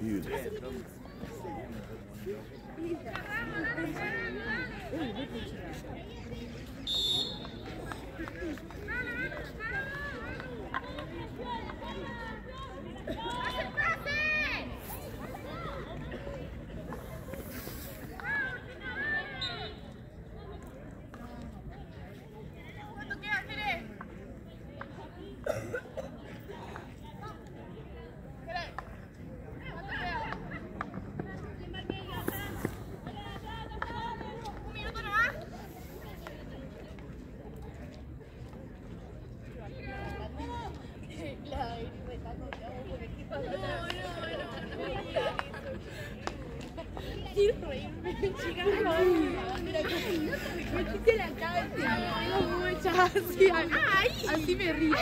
Use it. quiero reírme, me la cabeza, me muchas, así, me río.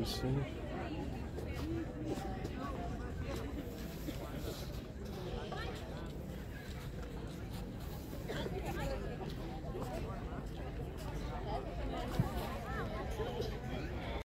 you see?